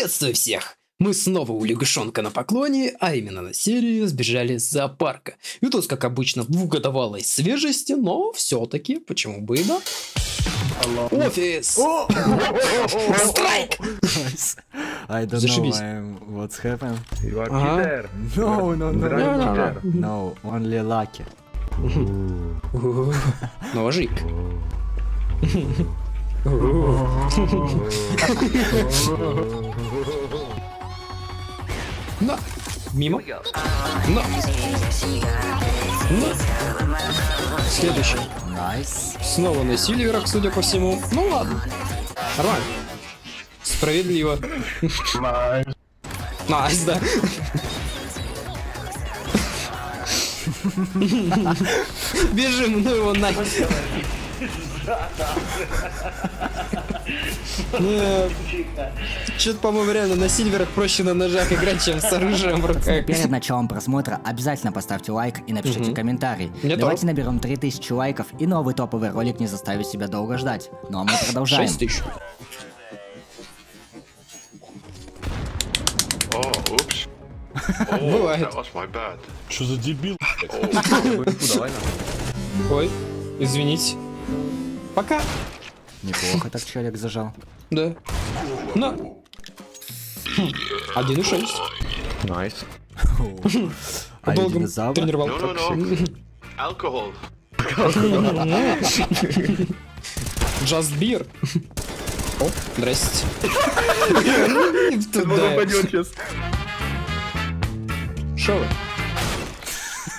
Приветствую всех! Мы снова у лягушонка на поклоне, а именно на серию сбежали из зоопарка. Видос, как обычно, в двухгодовалой свежести, но все-таки, почему бы и да. Офис! Страйк! I don't Зашибись. know um, what's happened. You are Ага. Peter. No, no, no, no, no. No, only lucky. Ножик. На! Мимо. На! На! Следующий. Nice. Снова на Сильверах, судя по всему. Ну ладно. Нормально. Справедливо. Nice, да. Бежим, ну его нахер. Нет. Что-то, по-моему, реально на Сильверах проще на ножах играть, чем с оружием в руках. Перед началом просмотра обязательно поставьте лайк и напишите комментарий. Давайте наберем 3000 лайков и новый топовый ролик не заставит себя долго ждать. Ну а мы продолжаем. 6 тысяч. Oh, oops. Oh, Бывает. Что за дебил? Ой, извините. Пока. Неплохо так человек зажал. Да. На. Хм, 1,6. Nice. А Долго тренировал. Alcohol. Just beer. О, здрасте. Туда. Шо вы?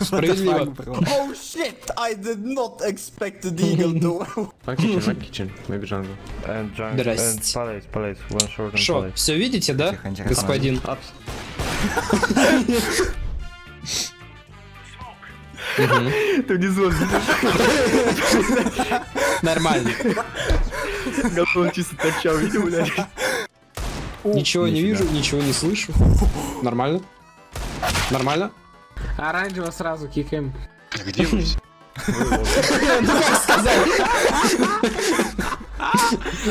Справедливо. Oh shit! I did not expect the eagle to. One kitchen, one kitchen. Maybe jungle. And jungle and palace, palace, one short and Шо, palace. все видите, да, господин? Ты внизу Нормально. готов чисто торчал, видел, блядь? Ничего не вижу, ничего не слышу. Нормально? Нормально? Оранжево сразу кикаем. Где вы все? Ну как сказать?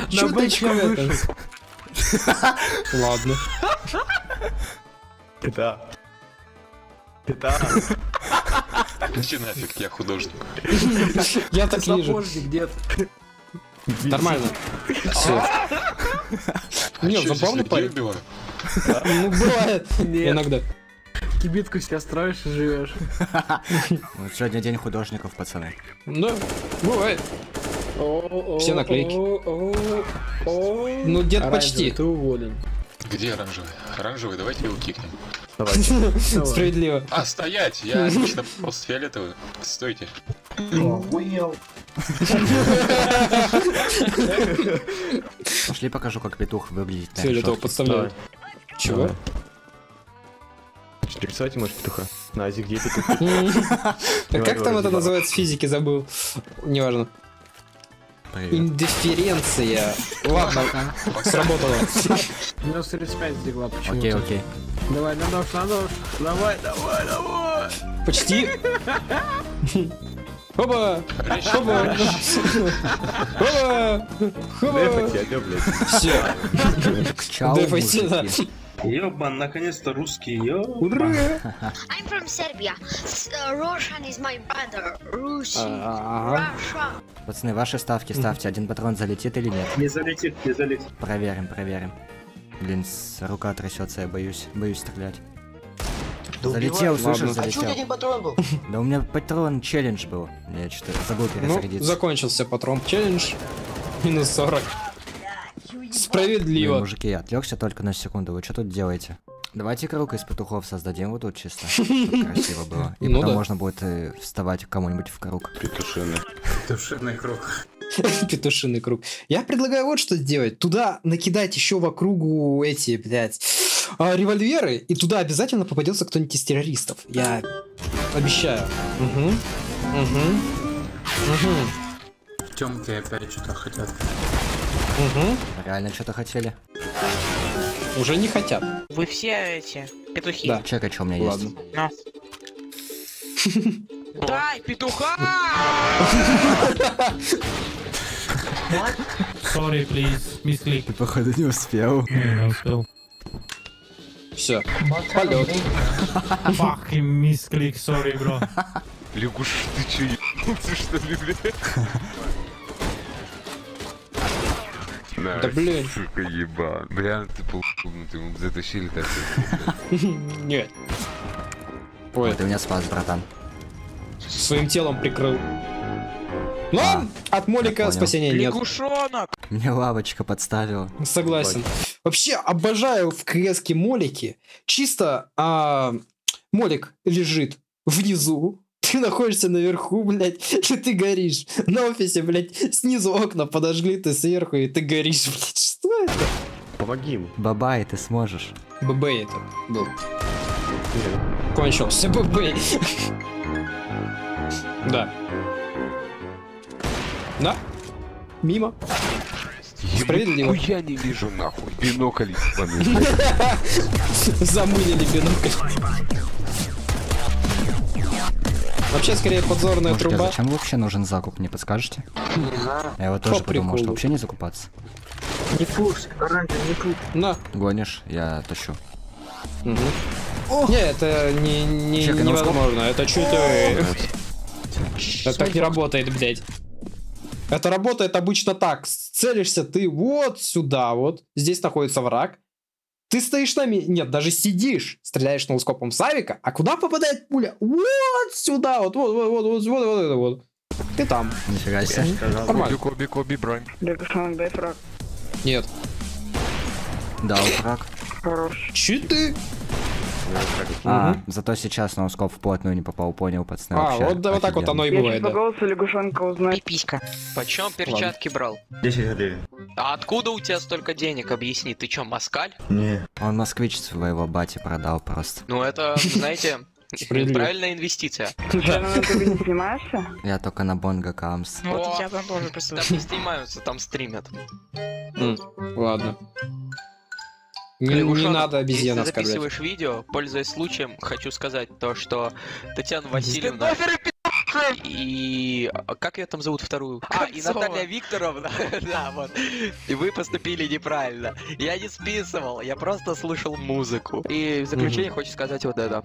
Чуточку это. Ладно. Да. Да. Иди нафиг, я художник. Я так вижу. Где-то. Нормально. Все. А Не, чё, забавно парень. Ну, бывает. Нет. Иногда. Кибитку себя строишь и живешь. Вот сегодня день художников, пацаны. Да, бывает. Все наклейки. Ну, Ну, где-то почти. Ты уволен. Где оранжевый? Оранжевый, давайте его кикнем. Справедливо. А, стоять! Я лично просто фиолетовый. Стойте. Пошли покажу, как петух выглядит решетке. подставляют. Чего? Рисуйте, может, петуха. Нази, где петух? А Как там это называется в физике, забыл. Неважно. Индифференция. Ладно, сработало. Минус 35 сдегла почему-то. Окей, окей. Давай, на нож, на нож. Давай, давай, давай. Почти. Хоба! Хоба! Хоба! Хоба! Все. Чао, Дефайте, да. Ёбан, наконец-то русский, ё. Ура! I'm from Serbia. Uh, Russian is my brother. Rusi. Ага. Russia. Пацаны, ваши ставки ставьте. Один патрон залетит или нет? Не залетит, не залетит. Проверим, проверим. Блин, рука трясется, я боюсь. Боюсь стрелять. Залетел, слышишь, Ладно. залетел. один патрон был? Да у меня патрон челлендж был. Я что-то забыл Ну, перезарядиться. закончился патрон челлендж. Минус 40. Блин, Справедливо. мужики, я отвлекся только на секунду. Вы что тут делаете? Давайте круг из петухов создадим вот тут чисто. Красиво было. И Ну потом да. можно будет э, вставать кому-нибудь в круг. Петушиный. Тушиный круг. Петушиный круг. Я предлагаю вот что сделать. Туда накидать еще в округу эти, блядь, а, револьверы, и туда обязательно попадется кто-нибудь из террористов. Я обещаю. Угу. Угу. Угу. Темки опять что-то хотят. Угу. Реально что-то хотели? Уже не хотят. Вы все эти петухи. Да. Чекай, что у меня Ладно. есть. Дай петуха! Sorry, please. Мисклик. Ты, походу, не успел. Не, успел. Все. Полет. Fucking misclick, sorry, bro. Лягуш, ты чё, ебался, что ли, блядь? На, Да блин. Сука, ебан. Бля, ты полнутый, мы бы затащили так. Нет. Ой, Ты меня спас, братан. своим телом прикрыл. Но А, от Молика спасения нет. Лягушонок! Мне лавочка подставила. Согласен. Вообще, обожаю в кс молики. Чисто а, молик лежит внизу, ты находишься наверху, блядь, и ты горишь. На офисе, блядь, снизу окна подожгли, ты сверху, и ты горишь, блядь. Что это? Помоги ему. Бабай, ты сможешь. ББ это был. Кончился ББ. Да. Да. Мимо. Справедливо. Я не вижу, нахуй. Бинокль. Замылили бинокль. Вообще, скорее, подзорная а труба. зачем вообще нужен закуп, не подскажете? Я вот тоже По подумал, что приколу. вообще не закупаться. Не пуш, оранжевый, не пуш. На. Гонишь, я тащу. Не, это не, не- Чекай, на невозможно. Это читы. Это так не работает, блядь. Это работает обычно так. Целишься ты вот сюда, вот. Здесь находится враг. Ты стоишь на ми... Нет, даже сидишь, стреляешь ноускопом Савика, а куда попадает пуля? Вот сюда, вот, вот, вот, вот, вот, вот, вот, это вот. Ты там. Нифига себе. Нормально. Коби, Коби, бронь. Лягушонок, дай фраг. Нет. Дал фраг. Хорош. Читы. А, зато сейчас ноускоп вплотную не попал, понял, пацаны. А, вообще вот, да, вот так вот оно и Я бывает, по да. голосу лягушонка узнаю. Пиписька. Почем перчатки брал? 10 гривен. А откуда у тебя столько денег, объясни? Ты чё, москаль? Не. Он москвич своего бати продал просто. Ну это, знаете, правильная инвестиция. Ты на ютубе не снимаешься? Я только на Бонго Камс. Ну, вот я там тоже Там не снимаются, там стримят. Ладно. Не, не надо обезьян Если оскорблять. записываешь видео, пользуясь случаем, хочу сказать то, что Татьяна Васильевна и... а Как ее там зовут вторую? А, и Наталья Викторовна. Да, вот. И вы поступили неправильно. Я не списывал, я просто слушал музыку. И в заключение хочу сказать вот это.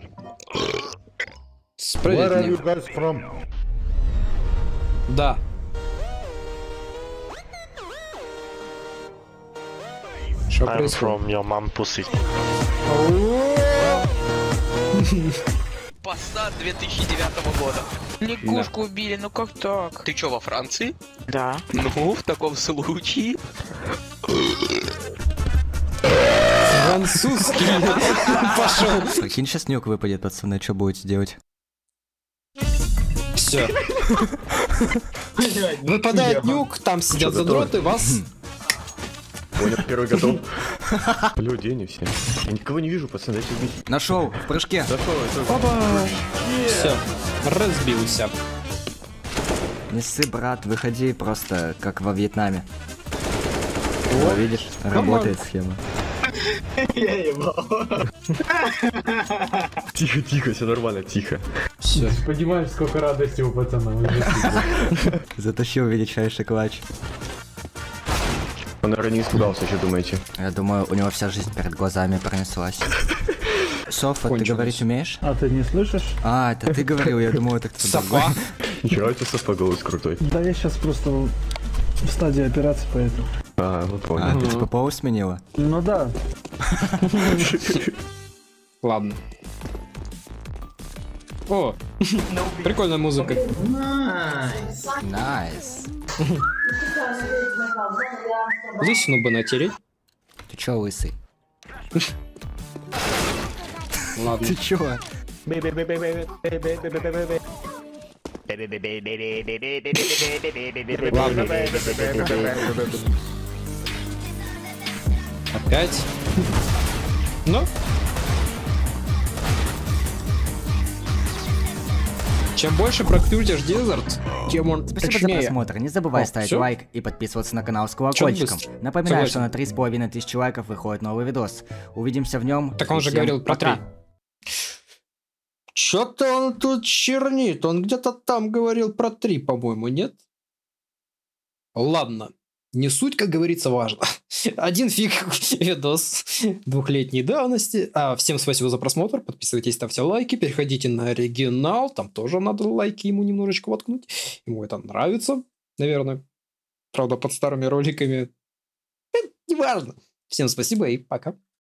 Справедливо. Да. Что происходит? your mom pussy. Пассат 2009 года. Лягушку убили, ну как так? Ты чё, во Франции? Да. Ну, в таком случае... Французский. Пошел. Прикинь, сейчас нюк выпадет, пацаны, что будете делать? Все. Выпадает нюк, там сидят задроты, вас... Понял, первый готов. Блю, деньги все. Я никого не вижу, пацаны, дайте убить. Нашел, в прыжке. Зашел, это... Опа. Все. Разбился. Не ссы, брат, выходи просто, как во Вьетнаме. О, видишь, работает схема. Тихо, тихо, все нормально, тихо. Все. Понимаешь, сколько радости у пацана. Затащил величайший клатч. Он, наверное, не испугался, что думаете? Я думаю, у него вся жизнь перед глазами пронеслась. Софа, ты говорить умеешь? А ты не слышишь? А, это ты говорил, я думал, это кто-то другой. Ничего, это Софа голос крутой. Да я сейчас просто в стадии операции, поэтому. А, А, понял. ты типа пол сменила? Ну да. Ладно. О, прикольная музыка. Nice. Лысину бы натереть. Ты чё, лысый? Ладно. Ты чё? Ладно. Опять. Ну. Чем больше прокрутишь Дезерт, тем он Спасибо за точнее. просмотр. Не забывай О, ставить всё? лайк и подписываться на канал с колокольчиком. Напоминаю, Согласен. что на три с половиной тысячи лайков выходит новый видос. Увидимся в нем. Так он же говорил про три. Чё-то он тут чернит. Он где-то там говорил про три, по-моему, нет? Ладно. Не суть, как говорится, важно. Один фиг видос двухлетней давности. А, всем спасибо за просмотр. Подписывайтесь, ставьте лайки. Переходите на оригинал. Там тоже надо лайки ему немножечко воткнуть. Ему это нравится, наверное. Правда, под старыми роликами. Э, Неважно. Всем спасибо и пока.